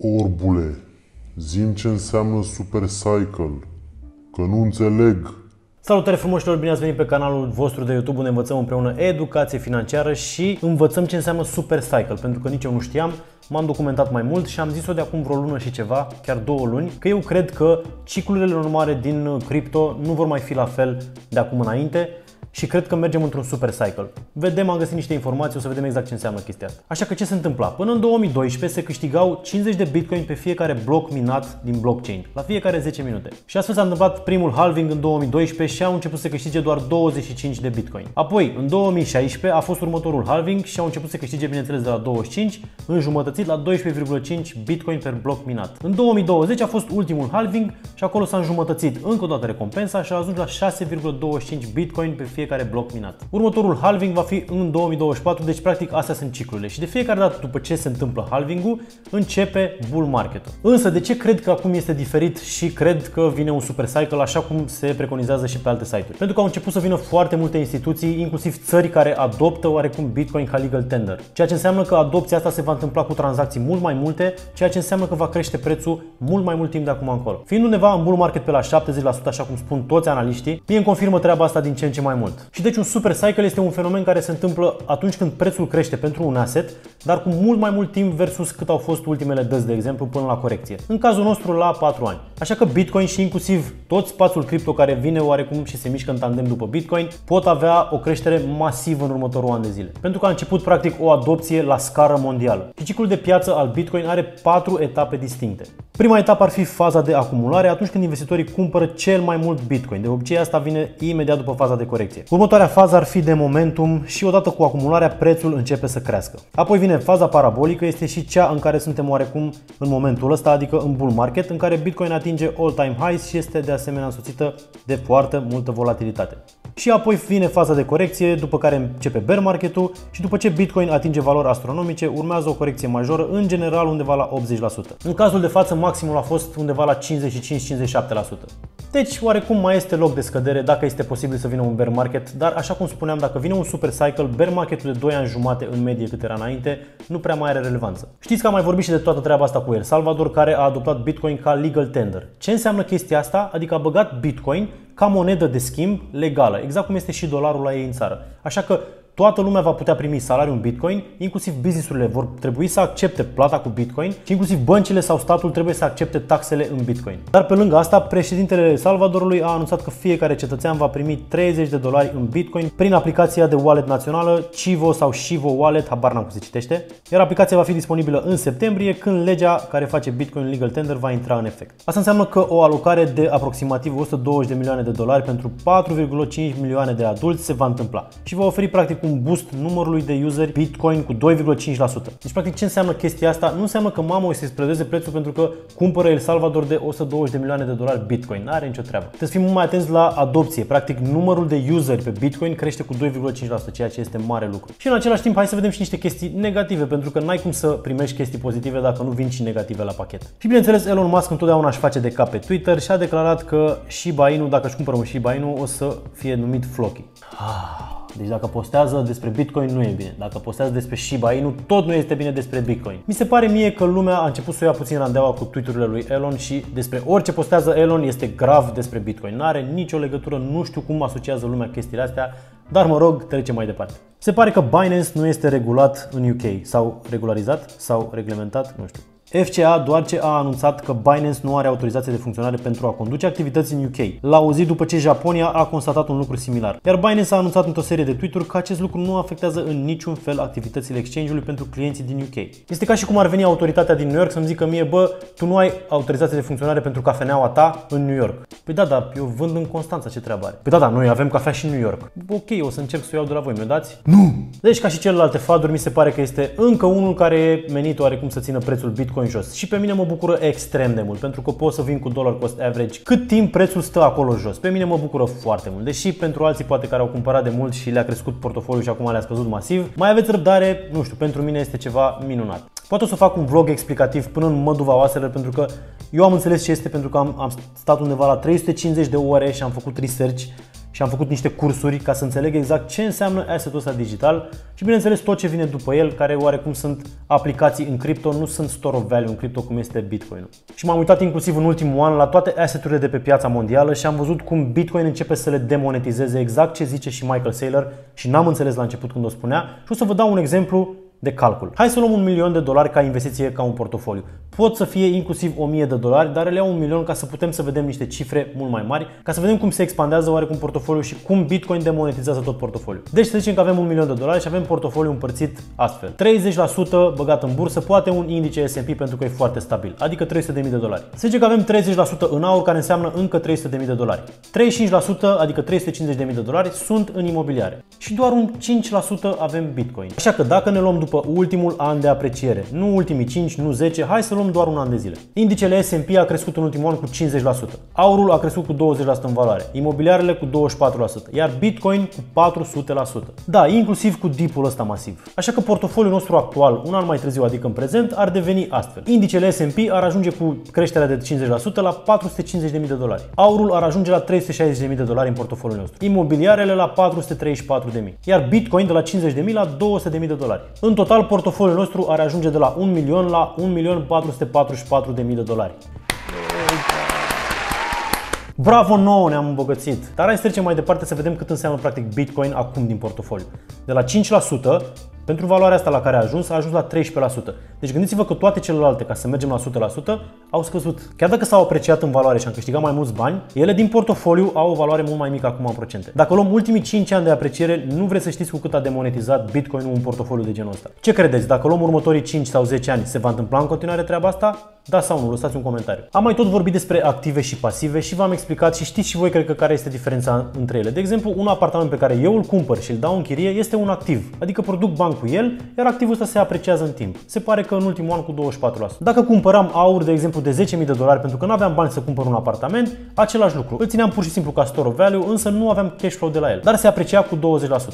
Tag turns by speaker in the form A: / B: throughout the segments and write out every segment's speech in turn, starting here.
A: Orbule, zim ce înseamnă Super Cycle, că nu înțeleg.
B: Salutare frumoșilor, bine ați venit pe canalul vostru de YouTube unde învățăm împreună educație financiară și învățăm ce înseamnă Super Cycle, pentru că nici eu nu știam, m-am documentat mai mult și am zis-o de acum vreo lună și ceva, chiar două luni, că eu cred că ciclurile normale din cripto nu vor mai fi la fel de acum înainte și cred că mergem într-un super cycle. Vedem, am găsit niște informații, o să vedem exact ce înseamnă chestia asta. Așa că ce se întâmpla? Până în 2012 se câștigau 50 de bitcoin pe fiecare bloc minat din blockchain, la fiecare 10 minute. Și astfel s-a întâmplat primul halving în 2012 și au început să câștige doar 25 de bitcoin. Apoi, în 2016 a fost următorul halving și au început să câștige, bineînțeles, de la 25 înjumătățit la 12,5 bitcoin per bloc minat. În 2020 a fost ultimul halving și acolo s-a înjumătățit încă o dată recompensa și a ajuns la 6,25 bitcoin pe fiecare bloc minat. Următorul halving va fi în 2024, deci practic astea sunt ciclurile și de fiecare dată după ce se întâmplă halving-ul, începe bull market-ul. Însă de ce cred că acum este diferit și cred că vine un super cycle așa cum se preconizează și pe alte site-uri? Pentru că au început să vină foarte multe instituții, inclusiv țări care adoptă oarecum Bitcoin ca legal tender. Ceea ce înseamnă că adopția asta se va întâmpla cu tranzacții mult mai multe, ceea ce înseamnă că va crește prețul mult mai mult timp de acum încolo. Fiind undeva în bull market pe la 70%, așa cum spun toți analiștii, mie îmi confirmă treaba asta din ce în ce mai mult. Și deci un super cycle este un fenomen care se întâmplă atunci când prețul crește pentru un asset, dar cu mult mai mult timp versus cât au fost ultimele dăți, de exemplu, până la corecție. În cazul nostru, la 4 ani. Așa că Bitcoin și inclusiv tot spațiul cripto care vine oarecum și se mișcă în tandem după Bitcoin pot avea o creștere masivă în următorul an de zile. Pentru că a început practic o adopție la scară mondială. Și ciclul de piață al Bitcoin are patru etape distincte. Prima etapă ar fi faza de acumulare, atunci când investitorii cumpără cel mai mult Bitcoin. De obicei asta vine imediat după faza de corecție. Următoarea fază ar fi de momentum și odată cu acumularea prețul începe să crească. Apoi vine faza parabolică, este și cea în care suntem oarecum în momentul ăsta, adică în bull market, în care Bitcoin atinge all-time highs și este de asemenea însoțită de foarte multă volatilitate. Și apoi vine faza de corecție, după care începe bear marketul și după ce Bitcoin atinge valori astronomice, urmează o corecție majoră, în general undeva la 80%. În cazul de față, maximul a fost undeva la 55-57%. Deci, oarecum mai este loc de scădere dacă este posibil să vină un bear market, dar așa cum spuneam, dacă vine un super cycle, bear marketul de 2 ani jumate în medie cât era înainte, nu prea mai are relevanță. Știți că am mai vorbit și de toată treaba asta cu El Salvador, care a adoptat Bitcoin ca legal tender. Ce înseamnă chestia asta? Adică a băgat Bitcoin ca monedă de schimb legală, exact cum este și dolarul la ei în țară. Așa că toată lumea va putea primi salariul în Bitcoin, inclusiv businessurile vor trebui să accepte plata cu Bitcoin și inclusiv băncile sau statul trebuie să accepte taxele în Bitcoin. Dar pe lângă asta, președintele Salvadorului a anunțat că fiecare cetățean va primi 30 de dolari în Bitcoin prin aplicația de wallet națională Chivo sau Shivo Wallet, habar n-am cum se citește, iar aplicația va fi disponibilă în septembrie când legea care face Bitcoin Legal Tender va intra în efect. Asta înseamnă că o alocare de aproximativ 120 de milioane de dolari pentru 4,5 milioane de adulți se va întâmpla și va oferi practic un boost numărului de useri Bitcoin cu 2,5%. Deci, practic, ce înseamnă chestia asta? Nu înseamnă că mama o să-i prețul pentru că cumpără El Salvador de 120 de milioane de dolari Bitcoin. Nu are nicio treabă. Trebuie să fim mult mai atenți la adopție. Practic, numărul de useri pe Bitcoin crește cu 2,5%, ceea ce este mare lucru. Și în același timp, hai să vedem și niște chestii negative, pentru că n-ai cum să primești chestii pozitive dacă nu vin și negative la pachet. Și bineînțeles, Elon Musk întotdeauna își face de cap pe Twitter și a declarat că Shiba Inu, dacă își cumpără un Shiba Inu, o să fie numit Floki. Ah. Deci dacă postează despre Bitcoin nu e bine. Dacă postează despre Shiba Inu, tot nu este bine despre Bitcoin. Mi se pare mie că lumea a început să ia puțin randeaua cu tweeturile lui Elon și despre orice postează Elon este grav despre Bitcoin. Nu are nicio legătură, nu știu cum asociază lumea chestiile astea, dar mă rog, trecem mai departe. Se pare că Binance nu este regulat în UK sau regularizat sau reglementat, nu știu. FCA doar ce a anunțat că Binance nu are autorizație de funcționare pentru a conduce activități în UK, la o zi după ce Japonia a constatat un lucru similar. Iar Binance a anunțat într-o serie de tweet-uri că acest lucru nu afectează în niciun fel activitățile exchange-ului pentru clienții din UK. Este ca și cum ar veni autoritatea din New York să-mi zică mie, bă, tu nu ai autorizație de funcționare pentru cafeneaua ta în New York. Păi da, da, eu vând în Constanța, ce treabă are? Păi da, da, noi avem cafea și în New York. Ok, o să încerc să o iau de la voi, mi-o dați? Nu! Deci, ca și celelalte faduri, mi se pare că este încă unul care e menit oarecum să țină prețul Bitcoin jos. Și pe mine mă bucură extrem de mult, pentru că pot să vin cu dollar cost average cât timp prețul stă acolo jos. Pe mine mă bucură foarte mult, deși pentru alții poate care au cumpărat de mult și le-a crescut portofoliul și acum le-a scăzut masiv, mai aveți răbdare, nu știu, pentru mine este ceva minunat. Poate o să fac un vlog explicativ până în măduva oaselor, pentru că eu am înțeles ce este, pentru că am, am stat undeva la 350 de ore și am făcut research și am făcut niște cursuri ca să înțeleg exact ce înseamnă assetul ăsta digital și bineînțeles tot ce vine după el, care oarecum sunt aplicații în cripto, nu sunt store of value în cripto cum este Bitcoin. Și m-am uitat inclusiv în ultimul an la toate asseturile de pe piața mondială și am văzut cum Bitcoin începe să le demonetizeze exact ce zice și Michael Saylor și n-am înțeles la început când o spunea și o să vă dau un exemplu de calcul. Hai să luăm un milion de dolari ca investiție ca un portofoliu. Pot să fie inclusiv 1000 de dolari, dar le iau un milion ca să putem să vedem niște cifre mult mai mari, ca să vedem cum se expandează oarecum portofoliu și cum Bitcoin demonetizează tot portofoliul. Deci să zicem că avem un milion de dolari și avem portofoliu împărțit astfel. 30% băgat în bursă, poate un indice S&P pentru că e foarte stabil, adică 300.000 de dolari. Să zicem că avem 30% în aur care înseamnă încă 300.000 de dolari. 35%, adică 350.000 de dolari, sunt în imobiliare. Și doar un 5% avem Bitcoin. Așa că dacă ne luăm după ultimul an de apreciere, nu ultimii 5, nu 10, hai să luăm doar un an de zile. Indicele S&P a crescut în ultimul an cu 50%, aurul a crescut cu 20% în valoare, imobiliarele cu 24%, iar Bitcoin cu 400%. Da, inclusiv cu dipul ăsta masiv. Așa că portofoliul nostru actual, un an mai târziu, adică în prezent, ar deveni astfel. Indicele S&P ar ajunge cu creșterea de 50% la 450.000 de dolari. Aurul ar ajunge la 360.000 de dolari în portofoliul nostru. Imobiliarele la 434.000. Iar Bitcoin de la 50.000 la 200.000 de dolari. În total, portofoliul nostru ar ajunge de la 1 milion la 1.444.000 de dolari. Bravo nouă, ne-am îmbogățit! Dar hai să trecem mai departe să vedem cât înseamnă practic Bitcoin acum din portofoliu. De la 5% pentru valoarea asta la care a ajuns, a ajuns la 13%. Deci gândiți-vă că toate celelalte, ca să mergem la 100%, au scăzut. Chiar dacă s-au apreciat în valoare și am câștigat mai mulți bani, ele din portofoliu au o valoare mult mai mică acum în procente. Dacă luăm ultimii 5 ani de apreciere, nu vreți să știți cu cât a demonetizat Bitcoin un portofoliu de genul ăsta. Ce credeți? Dacă luăm următorii 5 sau 10 ani, se va întâmpla în continuare treaba asta? Da sau nu? Lăsați un comentariu. Am mai tot vorbit despre active și pasive și v-am explicat și știți și voi cred că care este diferența între ele. De exemplu, un apartament pe care eu îl cumpăr și îl dau în chirie este un activ, adică produc bani cu el, iar activul ăsta se apreciază în timp. Se pare că în ultimul an cu 24%. Dacă cumpăram aur, de exemplu, de 10.000 de dolari pentru că nu aveam bani să cumpăr un apartament, același lucru. Îl țineam pur și simplu ca store of value, însă nu aveam cash flow de la el, dar se aprecia cu 20%.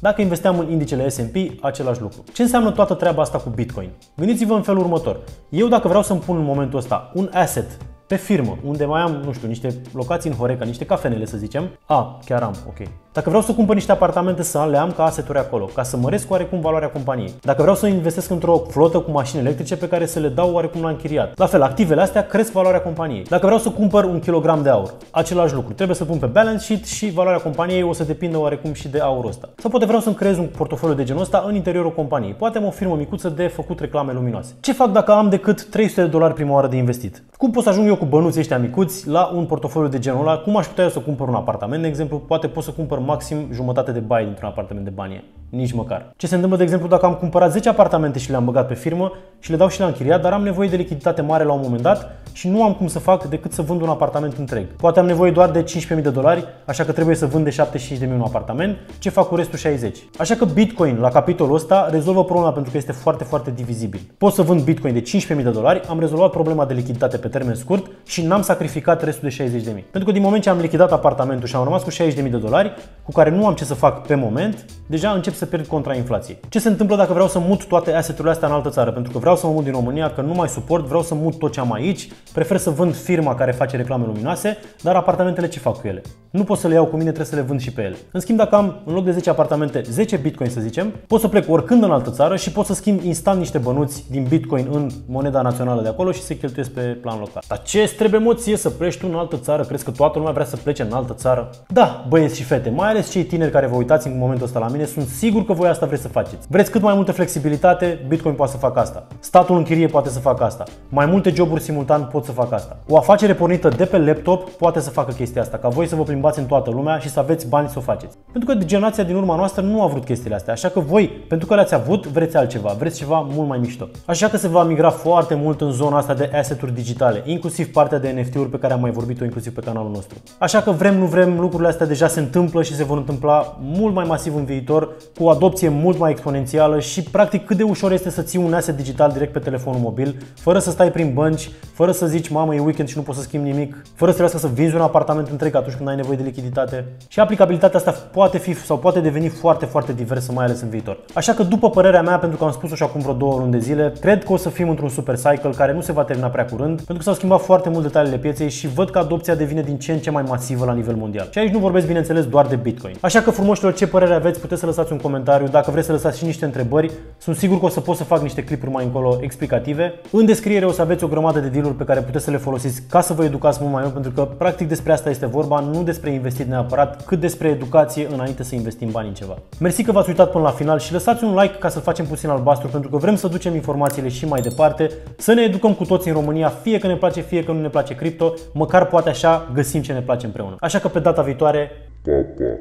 B: Dacă investeam în indicele S&P, același lucru. Ce înseamnă toată treaba asta cu Bitcoin? Gândiți-vă în felul următor. Eu dacă vreau să-mi pun în momentul ăsta un asset pe firmă, unde mai am, nu știu, niște locații în Horeca, niște cafenele să zicem, a, chiar am, ok. Dacă vreau să cumpăr niște apartamente să le am ca aseturi acolo, ca să măresc oarecum valoarea companiei. Dacă vreau să investesc într-o flotă cu mașini electrice pe care să le dau oarecum la închiriat. La fel, activele astea cresc valoarea companiei. Dacă vreau să cumpăr un kilogram de aur, același lucru. Trebuie să pun pe balance sheet și valoarea companiei o să depindă oarecum și de aurul ăsta. Sau poate vreau să-mi creez un portofoliu de genul ăsta în interiorul companiei. Poate am o firmă micuță de făcut reclame luminoase. Ce fac dacă am decât 300 de dolari prima oară de investit? Cum pot să ajung eu cu bănuții ăștia micuți la un portofoliu de genul ăla? Cum aș putea eu să cumpăr un apartament, de exemplu? Poate pot să cumpăr maxim jumătate de bai dintr-un apartament de bani. Nici măcar. Ce se întâmplă, de exemplu, dacă am cumpărat 10 apartamente și le-am băgat pe firmă și le dau și la închiriat, dar am nevoie de lichiditate mare la un moment dat și nu am cum să fac decât să vând un apartament întreg. Poate am nevoie doar de 15.000 de dolari, așa că trebuie să vând de 75.000 un apartament. Ce fac cu restul 60? Așa că Bitcoin, la capitolul ăsta, rezolvă problema pentru că este foarte, foarte divizibil. Pot să vând Bitcoin de 15.000 de dolari, am rezolvat problema de lichiditate pe termen scurt și n-am sacrificat restul de 60.000. Pentru că din moment ce am lichidat apartamentul și am rămas cu 60.000 de dolari, cu care nu am ce să fac pe moment, deja încep să pierd contra inflației. Ce se întâmplă dacă vreau să mut toate asset-urile astea în altă țară? Pentru că vreau să mă mut din România, că nu mai suport, vreau să mut tot ce am aici, prefer să vând firma care face reclame luminoase, dar apartamentele ce fac cu ele? Nu pot să le iau cu mine, trebuie să le vând și pe ele. În schimb, dacă am în loc de 10 apartamente, 10 bitcoin să zicem, pot să plec oricând în altă țară și pot să schimb instant niște bănuți din bitcoin în moneda națională de acolo și să cheltuiesc pe plan local. Dar ce îți trebuie moție să pleci tu în altă țară? Crezi că toată lumea vrea să plece în altă țară? Da, băieți și fete, mai ales cei tineri care vă uitați în momentul ăsta la mine, sunt sigur că voi asta vreți să faceți. Vreți cât mai multă flexibilitate, Bitcoin poate să facă asta. Statul în chirie poate să facă asta. Mai multe joburi simultan pot să facă asta. O afacere pornită de pe laptop poate să facă chestia asta, ca voi să vă plimbați în toată lumea și să aveți bani să o faceți. Pentru că generația din urma noastră nu a vrut chestiile astea, așa că voi, pentru că le-ați avut, vreți altceva, vreți ceva mult mai mișto. Așa că se va migra foarte mult în zona asta de asset-uri digitale, inclusiv partea de NFT-uri pe care am mai vorbit-o inclusiv pe canalul nostru. Așa că vrem, nu vrem, lucrurile astea deja se întâmplă și se vor întâmpla mult mai masiv în viitor, cu o adopție mult mai exponențială și practic cât de ușor este să ții un asset digital direct pe telefonul mobil, fără să stai prin bănci, fără să zici, mamă, e weekend și nu poți să schimbi nimic, fără să trebuiască să vinzi un apartament întreg atunci când ai nevoie nevoie de lichiditate. Și aplicabilitatea asta poate fi sau poate deveni foarte, foarte diversă, mai ales în viitor. Așa că, după părerea mea, pentru că am spus-o și acum vreo două luni de zile, cred că o să fim într-un super cycle care nu se va termina prea curând, pentru că s-au schimbat foarte mult detaliile pieței și văd că adopția devine din ce în ce mai masivă la nivel mondial. Și aici nu vorbesc, bineînțeles, doar de Bitcoin. Așa că, frumoșilor, ce părere aveți? Puteți să lăsați un comentariu. Dacă vreți să lăsați și niște întrebări, sunt sigur că o să pot să fac niște clipuri mai încolo explicative. În descriere o să aveți o grămadă de dealuri pe care puteți să le folosiți ca să vă educați mult mai mult, pentru că practic despre asta este vorba, nu despre investit neapărat, cât despre educație înainte să investim bani în ceva. Mersi că v-ați uitat până la final și lăsați un like ca să facem puțin albastru, pentru că vrem să ducem informațiile și mai departe, să ne educăm cu toți în România, fie că ne place, fie că nu ne place cripto, măcar poate așa găsim ce ne place împreună. Așa că pe data viitoare,
A: Pa, pa.